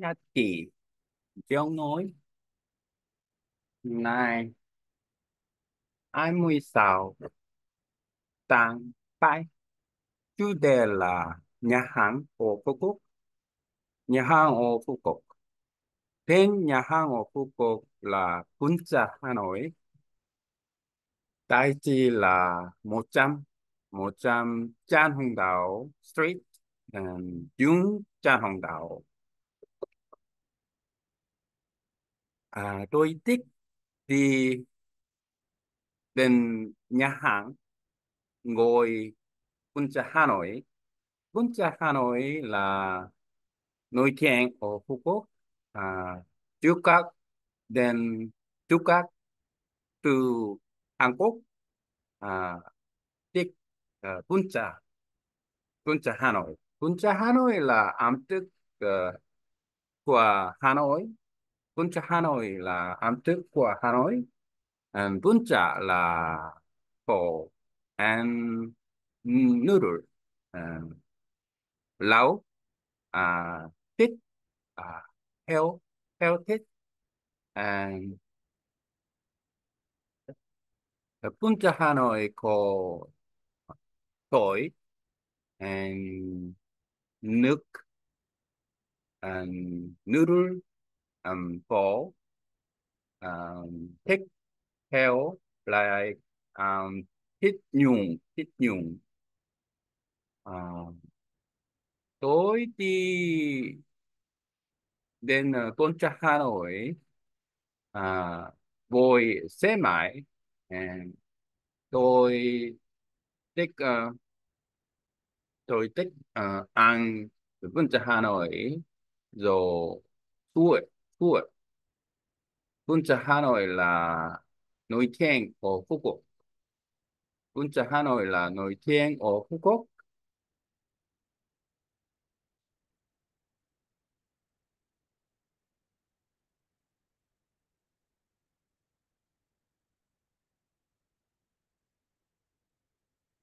nhật kỷ tiếng nói này 26 tháng bảy chủ đề là nhà hàng ở Phú Quốc. Nhà hàng ở Phú Quốc. Tên nhà hàng ở Phú Quốc là Puncha Hà Nội. Đại chỉ là 100 100 Trần hồng Đạo Street um, Dung Trần hồng Đạo. À, tôi thích đi đến nhà hàng ngồi Puncha Hà Nội. Puncha Hà Nội là nổi tiếng ở Phú Quốc. À, trước các đến trước các từ Hàn Quốc à, thích ờ, uh, bún Puncha Hà Nội. Puncha Hà Nội là ẩm thực uh, của Hà Nội. Puncha Hà Nội là ẩm thực của Hà Nội. À, and Puncha là phở and noodle and lẩu à, à thịt à, heo heo thịt and Puncha Hà Nội có tỏi and à, nước and noodle um, phở um, ờ, thịt theo like um, thích nhung thích nhung uh, ờ, tôi đi đến uh, Puncha Hà Nội uh, xe máy. And tôi thích uh, tôi thích uh, ăn Puncha Hà Nội rồi tuổi suối Puncha Hà Nội là nổi tiếng ở Phú Quốc. Puncha Hà Nội là nổi tiếng ở Phú Quốc.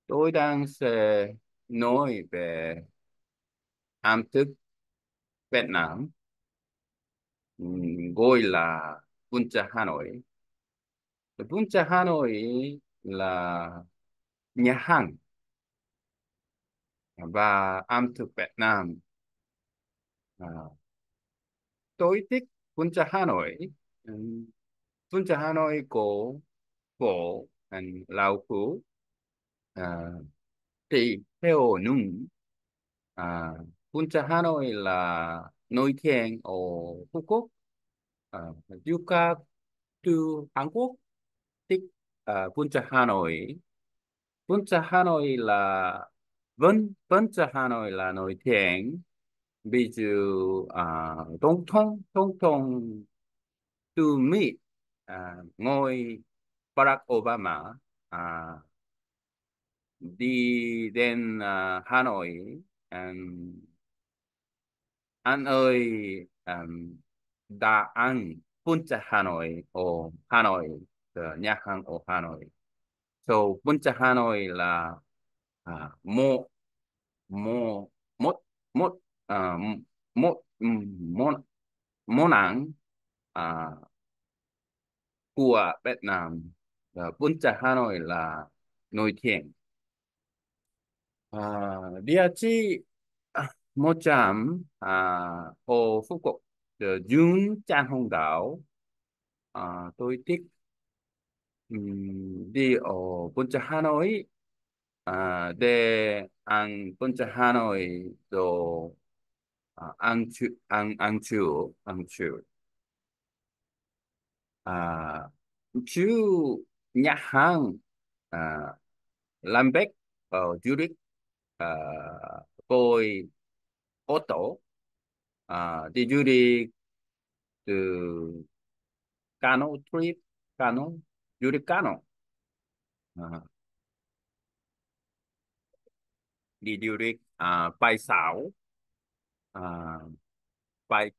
Tôi đang sẽ nói về ẩm thực Việt Nam gọi là Puncha Hà Nội Puncha Hà Nội là nhà hàng và ẩm thực Việt Nam. À, tôi thích Puncha Hà Nội Puncha Hà Nội có phở à, lão phú à, thì theo nung à, Puncha Hà Nội là nổi tiếng ở Phú Quốc à, du khách từ Hàn Quốc thích à, ờ, Trà Hà Nội. Puncha Hà Nội là vẫn Trà Hà Nội là nổi tiếng ví dụ à, tổng thống tổng thống từ Mỹ uh, ngôi Barack Obama uh, đi đến uh, Hà Nội um, anh ơi um, đã ăn Puncha Hà Nội ở Hà Nội ờ, nhà hàng ở Hà Nội. So Puncha Hà Nội là à, uh, một một ờ, một một uh, một món món ăn à, của Việt Nam uh, ờ, Puncha Hà Nội là nổi tiếng à, địa chỉ một trăm à, ở Phú Quốc ờ, Dương Trang Hồng Đảo. À, tôi thích um, đi ở Puncha Hà Nội. À, để ăn Puncha Hà Nội rồi à, ăn chu ăn ăn chu ăn chu à, chu nhà hàng à, Lambec ở Zurich. À tôi ô tô uh, đi du lịch từ cano trip cano du lịch cano. Uh, đi du lịch uh, bay sảo. Uh, bay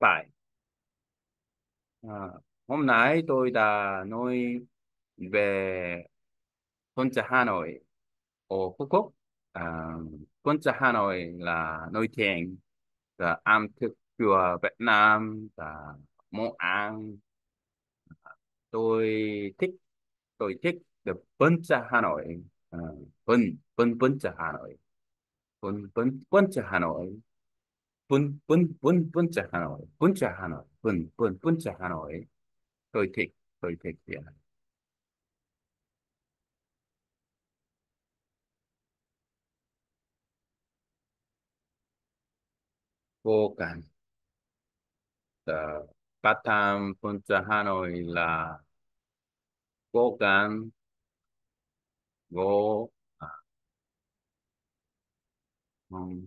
bay uh, hôm nay tôi đã nói về Punta Hà Nội. Ở Phú Quốc à, Punta Hà Nội là nổi tiếng là ẩm thực chùa Việt Nam và món ăn. Tôi thích tôi thích the Punch Hà Nội à, Pun Pun Punch Hà Nội Pun Pun Punch Hà Nội Pun Pun Pun Punch Hà Nội Punch Hà Nội Pun Pun Punch Hà Nội tôi thích tôi thích yeah. Vô cảm uh, Batam Punta Hanoi là vô cảm vô à, không.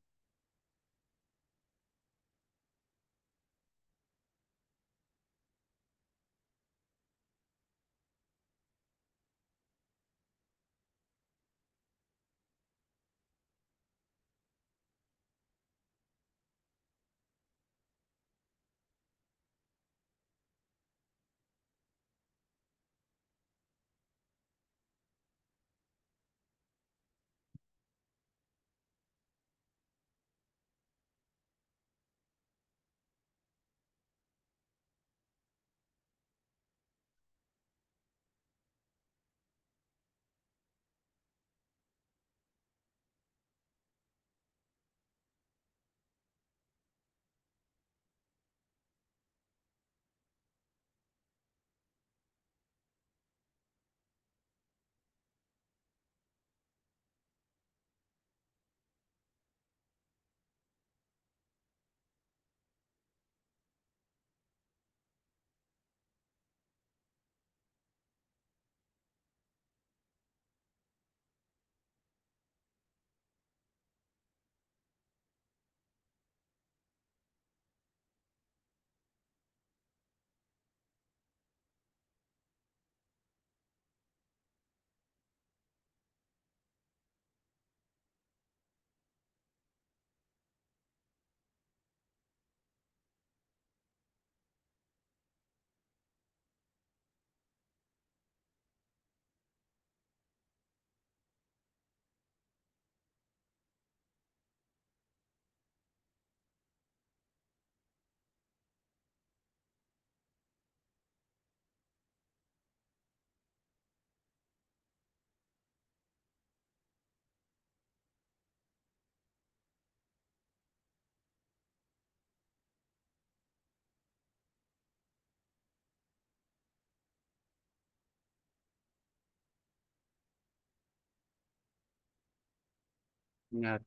nha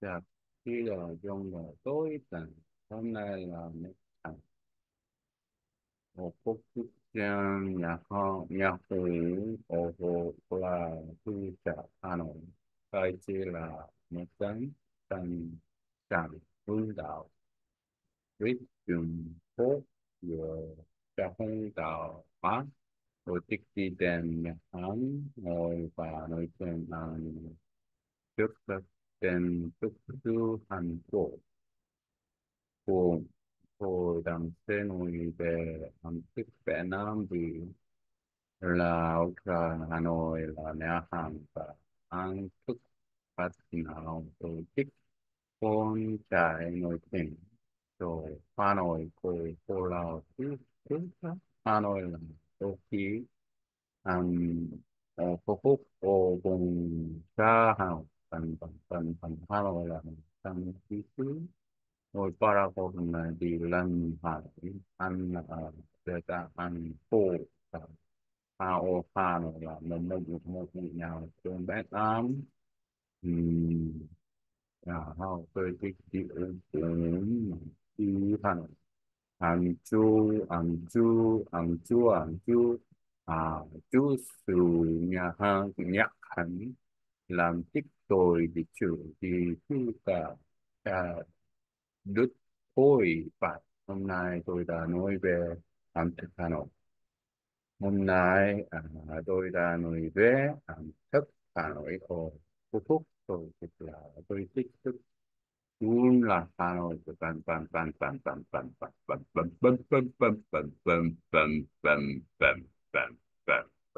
Nga dạ. khi là trong là tối tàn hôm nay là một thằng một phút trước nhà nhạc ho, nhạc hội ở hồ là thư trả Hà Nội. Cái chỉ là một tấn tầng trạm hướng đạo, viết trường phố vừa cho hông đạo Pháp, rồi tích đi đèn nhà hán ngồi và nói chuyện là trước đất đèn trúc sư Hàn Quốc của Hồ Đăng Xe Ngồi về ẩm thực Việt Nam thì là ở Hà Nội là nhà hàng và ăn thức phát nào tổ chức con trại nổi tiếng rồi Hà Nội của cô Lào thứ thứ Hà Nội là đô thị um, phục vụ ở vùng xa hào phần phần phần phần phát rồi là mình tăng trí xứ rồi qua ra cô phần này thì lần phải ăn là ờ, về cả ăn phụ pha ô pha rồi là mình mình cũng một người nào trên bếp lắm. Ừ à hao tôi thích chịu lớn đi thằng ăn chu ăn chu ăn chu ăn chu. À chu sự nhà hàng nhạc hẳn làm tích tôi đi chủ thì cứ cả à, đứt thôi và hôm nay tôi đã nói về ẩm thực Hà Nội hôm nay à, tôi đã nói về ẩm thực Hà Nội ở Phú Phúc tôi thực là tôi thích thức luôn là Hà Nội của bạn bạn bạn bạn bạn bạn bạn bạn bạn bạn bạn bạn bạn bạn bạn bạn bạn